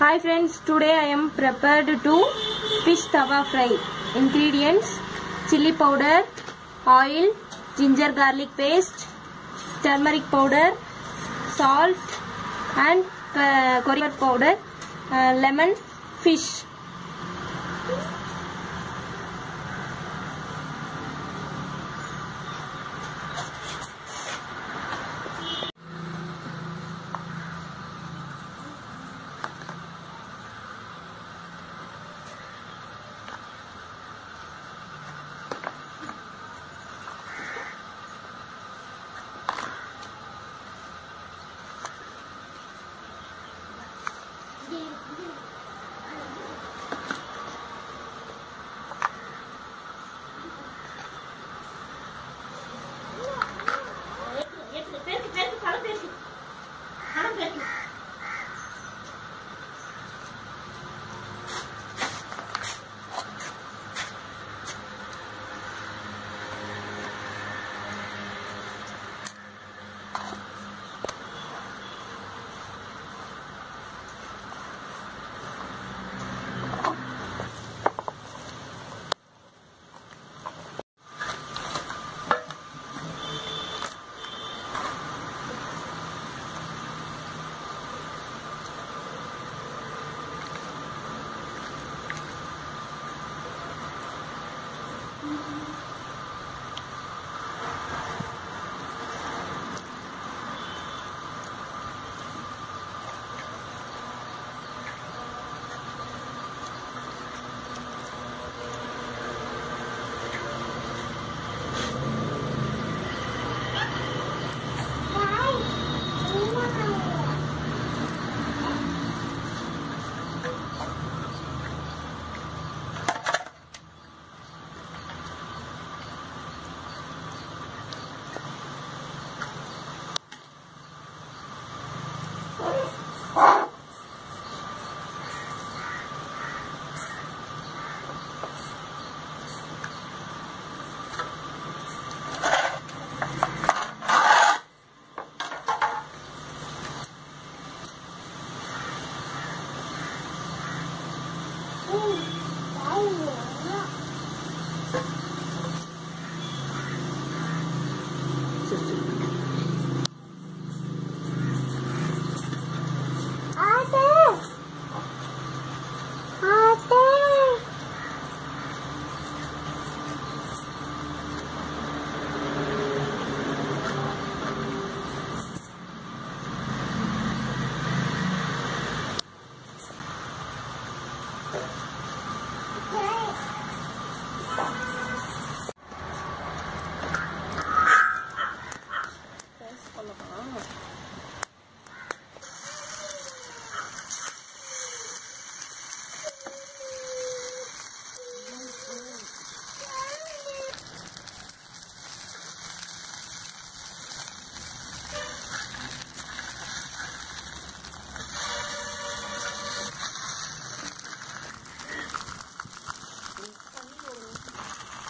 Hi friends, today I am prepared to fish tawa fry. Ingredients chili powder, oil, ginger garlic paste, turmeric powder, salt and uh, coriander powder, uh, lemon, fish.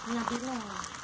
你要别弄了。